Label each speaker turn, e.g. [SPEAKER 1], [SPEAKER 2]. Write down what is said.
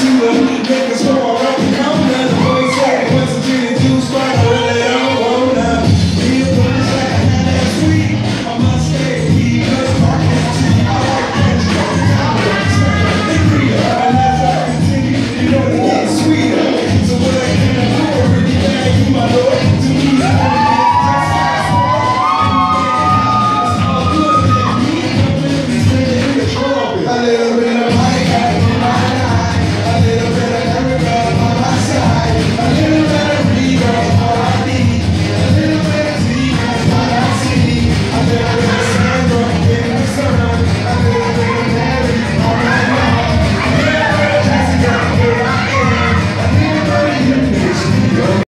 [SPEAKER 1] to make us